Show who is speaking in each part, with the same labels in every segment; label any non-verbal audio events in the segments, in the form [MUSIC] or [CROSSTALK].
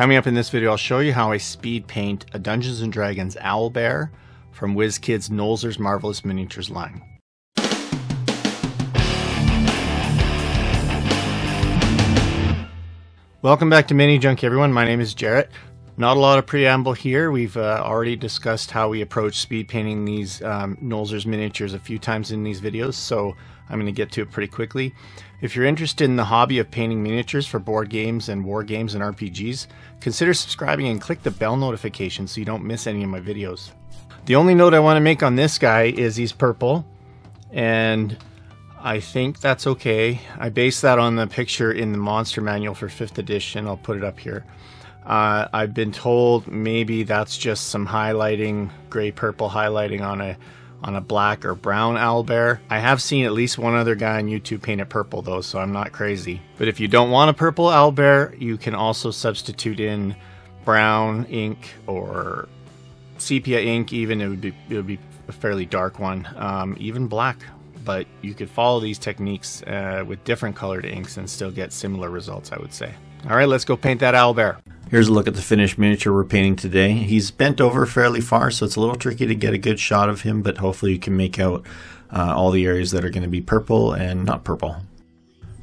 Speaker 1: Coming up in this video, I'll show you how I speed paint a Dungeons & Dragons Owlbear from WizKids Nolzur's Marvelous Miniatures line. Welcome back to Mini Junkie, everyone. My name is Jarrett. Not a lot of preamble here. We've uh, already discussed how we approach speed painting these um, Nolzur's miniatures a few times in these videos, so I'm going to get to it pretty quickly. If you're interested in the hobby of painting miniatures for board games and war games and RPGs, consider subscribing and click the bell notification so you don't miss any of my videos. The only note I want to make on this guy is he's purple, and I think that's okay. I based that on the picture in the monster manual for 5th edition. I'll put it up here. Uh, I've been told maybe that's just some highlighting, gray purple highlighting on a on a black or brown owlbear. I have seen at least one other guy on YouTube paint it purple though, so I'm not crazy. But if you don't want a purple owlbear, you can also substitute in brown ink or sepia ink. Even it would be it would be a fairly dark one, um, even black. But you could follow these techniques uh, with different colored inks and still get similar results. I would say. All right, let's go paint that owlbear.
Speaker 2: Here's a look at the finished miniature we're painting today. He's bent over fairly far, so it's a little tricky to get a good shot of him, but hopefully you can make out uh, all the areas that are going to be purple and not purple.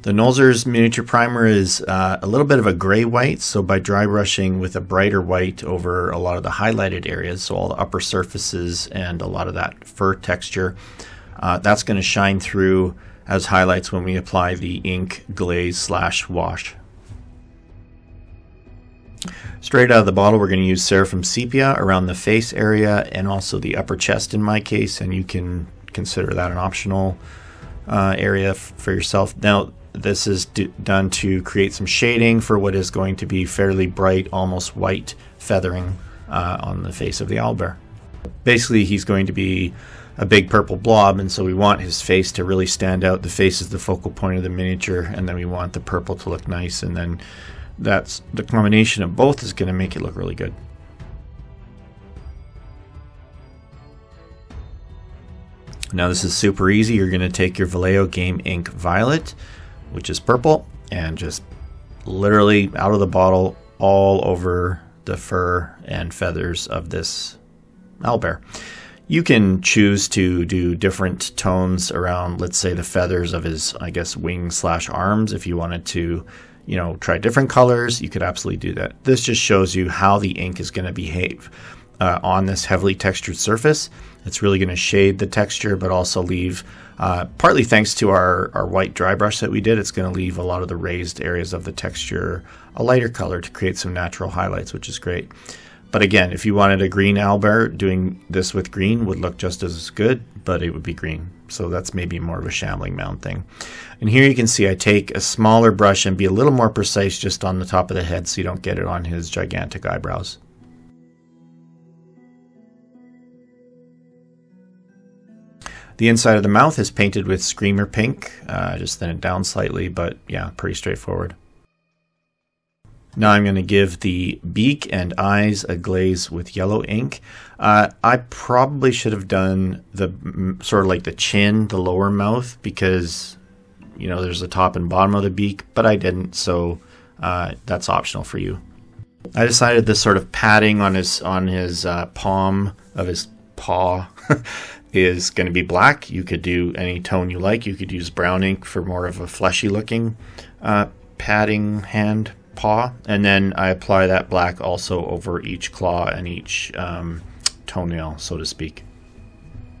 Speaker 2: The Nolzur's miniature primer is uh, a little bit of a gray white, so by dry brushing with a brighter white over a lot of the highlighted areas, so all the upper surfaces and a lot of that fur texture, uh, that's going to shine through as highlights when we apply the ink glaze slash wash. Straight out of the bottle, we're going to use Seraphim Sepia around the face area and also the upper chest in my case, and you can consider that an optional uh, area for yourself. Now, this is done to create some shading for what is going to be fairly bright, almost white feathering uh, on the face of the owlbear. Basically, he's going to be a big purple blob, and so we want his face to really stand out. The face is the focal point of the miniature, and then we want the purple to look nice, and then that's the combination of both is going to make it look really good. Now this is super easy. You're going to take your Vallejo Game Ink Violet, which is purple, and just literally out of the bottle all over the fur and feathers of this owlbear. You can choose to do different tones around, let's say, the feathers of his, I guess, wings slash arms if you wanted to you know, try different colors, you could absolutely do that. This just shows you how the ink is going to behave uh, on this heavily textured surface. It's really going to shade the texture, but also leave, uh, partly thanks to our, our white dry brush that we did, it's going to leave a lot of the raised areas of the texture a lighter color to create some natural highlights, which is great. But again, if you wanted a green owlbear, doing this with green would look just as good, but it would be green. So that's maybe more of a shambling mound thing. And here you can see I take a smaller brush and be a little more precise just on the top of the head so you don't get it on his gigantic eyebrows. The inside of the mouth is painted with Screamer Pink, uh, just thin it down slightly, but yeah, pretty straightforward. Now I'm going to give the beak and eyes a glaze with yellow ink. Uh, I probably should have done the sort of like the chin, the lower mouth, because you know there's the top and bottom of the beak, but I didn't, so uh, that's optional for you. I decided this sort of padding on his on his uh, palm of his paw [LAUGHS] is going to be black. You could do any tone you like. You could use brown ink for more of a fleshy looking uh, padding hand paw, and then I apply that black also over each claw and each um, toenail, so to speak.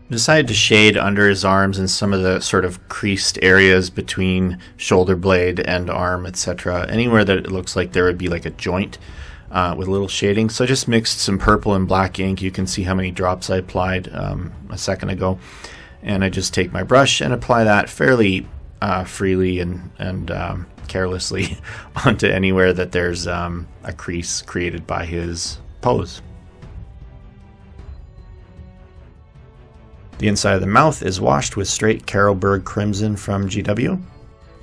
Speaker 2: Decided to shade under his arms and some of the sort of creased areas between shoulder blade and arm, etc. Anywhere that it looks like there would be like a joint uh, with a little shading. So I just mixed some purple and black ink. You can see how many drops I applied um, a second ago. And I just take my brush and apply that fairly uh, freely and, and um, carelessly [LAUGHS] onto anywhere that there's um, a crease created by his pose. The inside of the mouth is washed with straight Carroburg Crimson from GW.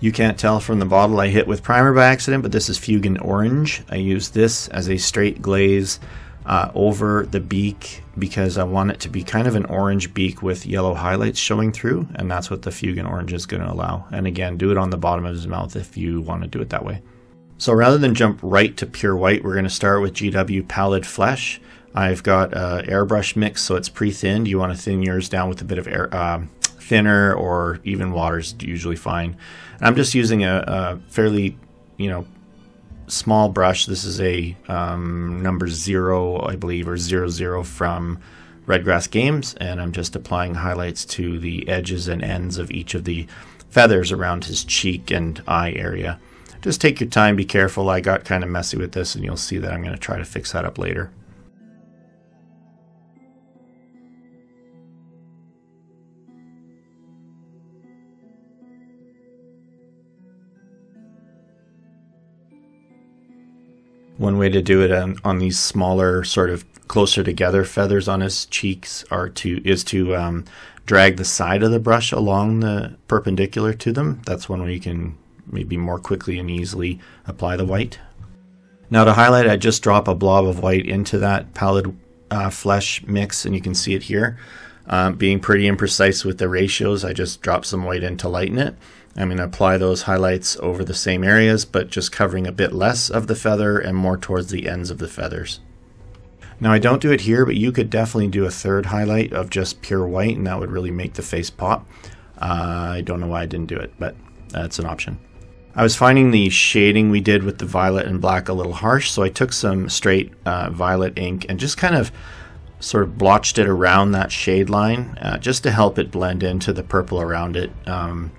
Speaker 2: You can't tell from the bottle I hit with primer by accident, but this is Fuegan Orange. I use this as a straight glaze uh, over the beak because I want it to be kind of an orange beak with yellow highlights showing through, and that's what the Fuegan Orange is going to allow. And again, do it on the bottom of his mouth if you want to do it that way. So rather than jump right to pure white, we're going to start with GW Pallid Flesh. I've got uh, airbrush mix, so it's pre-thinned. You want to thin yours down with a bit of air, uh, thinner or even water is usually fine. I'm just using a, a, fairly, you know, small brush. This is a um, number zero, I believe, or zero zero from Redgrass Games, and I'm just applying highlights to the edges and ends of each of the feathers around his cheek and eye area. Just take your time, be careful. I got kind of messy with this, and you'll see that I'm going to try to fix that up later. One way to do it on, on these smaller, sort of closer together feathers on his cheeks are to is to um, drag the side of the brush along the perpendicular to them. That's one way you can maybe more quickly and easily apply the white. Now to highlight, I just drop a blob of white into that pallid uh, flesh mix, and you can see it here. Um, being pretty imprecise with the ratios, I just drop some white in to lighten it. I'm going to apply those highlights over the same areas, but just covering a bit less of the feather and more towards the ends of the feathers. Now I don't do it here, but you could definitely do a third highlight of just pure white, and that would really make the face pop. Uh, I don't know why I didn't do it, but that's an option. I was finding the shading we did with the violet and black a little harsh, so I took some straight uh, violet ink and just kind of sort of blotched it around that shade line uh, just to help it blend into the purple around it. Um,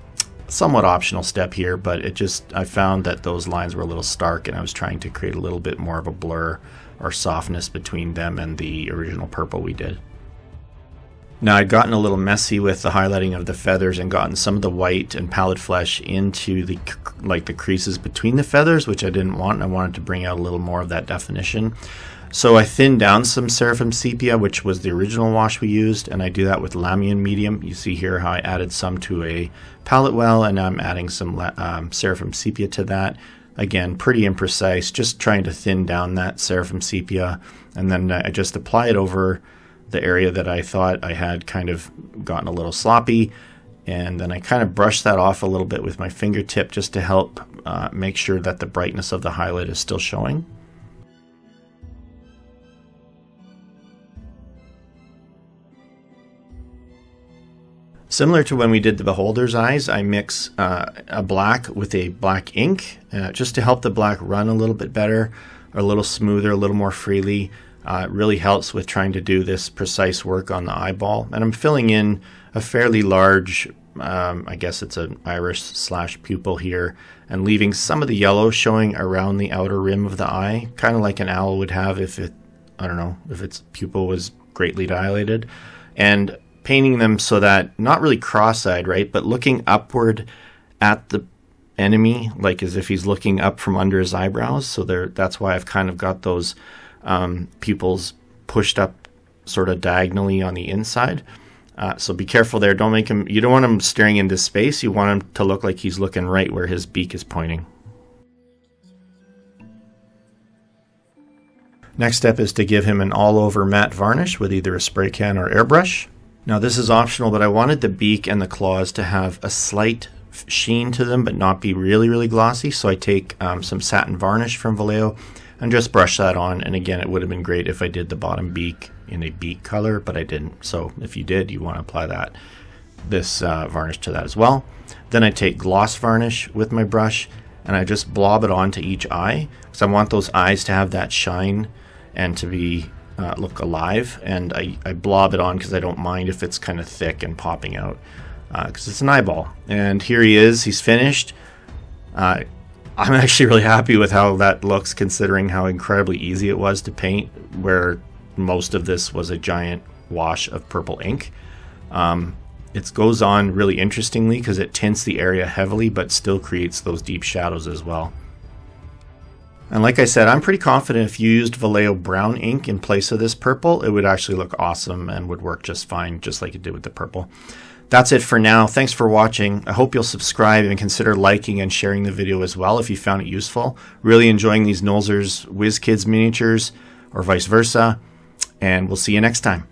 Speaker 2: somewhat optional step here, but it just I found that those lines were a little stark, and I was trying to create a little bit more of a blur or softness between them and the original purple we did. Now I'd gotten a little messy with the highlighting of the feathers and gotten some of the white and pallid flesh into the like the creases between the feathers, which I didn't want. I wanted to bring out a little more of that definition. So I thinned down some Seraphim Sepia, which was the original wash we used, and I do that with Lahmian Medium. You see here how I added some to a palette well, and I'm adding some um, Seraphim Sepia to that. Again, pretty imprecise, just trying to thin down that Seraphim Sepia, and then I just apply it over the area that I thought I had kind of gotten a little sloppy. And then I kind of brush that off a little bit with my fingertip just to help uh, make sure that the brightness of the highlight is still showing. Similar to when we did the beholder's eyes, I mix uh, a black with a black ink uh, just to help the black run a little bit better, a little smoother, a little more freely. Uh, it really helps with trying to do this precise work on the eyeball. And I'm filling in a fairly large, um, I guess it's an iris slash pupil here, and leaving some of the yellow showing around the outer rim of the eye, kind of like an owl would have if it, I don't know, if its pupil was greatly dilated. And painting them so that not really cross-eyed, right, but looking upward at the enemy, like as if he's looking up from under his eyebrows. So there, that's why I've kind of got those um, pupils pushed up sort of diagonally on the inside. Uh, so be careful there. Don't make him. You don't want him staring into space. You want him to look like he's looking right where his beak is pointing. Next step is to give him an all-over matte varnish with either a spray can or airbrush. Now this is optional, but I wanted the beak and the claws to have a slight sheen to them, but not be really, really glossy. So I take um, some satin varnish from Vallejo and just brush that on. And again, it would have been great if I did the bottom beak in a beak color, but I didn't. So if you did, you want to apply that this uh, varnish to that as well. Then I take gloss varnish with my brush and I just blob it onto each eye because I want those eyes to have that shine and to be uh, look alive. And I, I blob it on because I don't mind if it's kind of thick and popping out because uh, it's an eyeball. And here he is. He's finished. Uh, I'm [LAUGHS] actually really happy with how that looks considering how incredibly easy it was to paint, where most of this was a giant wash of purple ink. Um, it goes on really interestingly because it tints the area heavily but still creates those deep shadows as well. And like I said, I'm pretty confident if you used Vallejo brown ink in place of this purple, it would actually look awesome and would work just fine, just like it did with the purple. That's it for now. Thanks for watching. I hope you'll subscribe and consider liking and sharing the video as well if you found it useful. Really enjoying these Nolzur's WizKids miniatures or vice versa. And we'll see you next time.